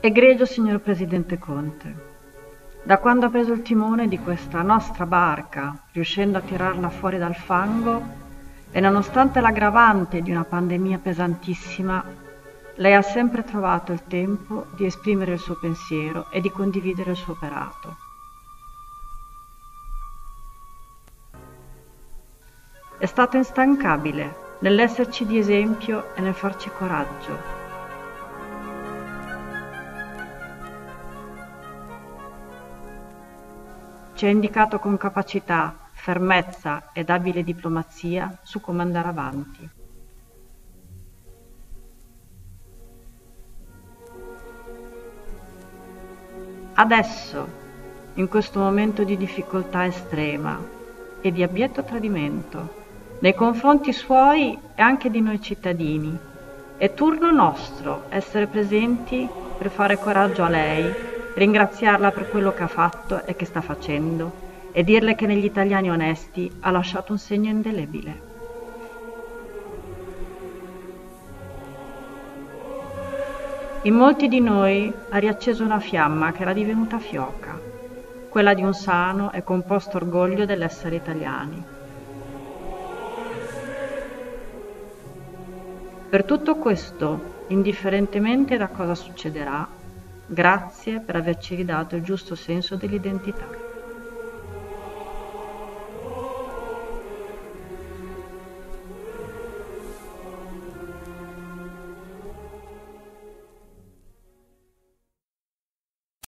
Egregio signor Presidente Conte, da quando ha preso il timone di questa nostra barca, riuscendo a tirarla fuori dal fango, e nonostante l'aggravante di una pandemia pesantissima, lei ha sempre trovato il tempo di esprimere il suo pensiero e di condividere il suo operato. È stato instancabile nell'esserci di esempio e nel farci coraggio ci ha indicato con capacità, fermezza ed abile diplomazia su come andare avanti. Adesso, in questo momento di difficoltà estrema e di abietto tradimento, nei confronti suoi e anche di noi cittadini, è turno nostro essere presenti per fare coraggio a lei ringraziarla per quello che ha fatto e che sta facendo e dirle che negli italiani onesti ha lasciato un segno indelebile. In molti di noi ha riacceso una fiamma che era divenuta fioca, quella di un sano e composto orgoglio dell'essere italiani. Per tutto questo, indifferentemente da cosa succederà, Grazie per averci ridato il giusto senso dell'identità.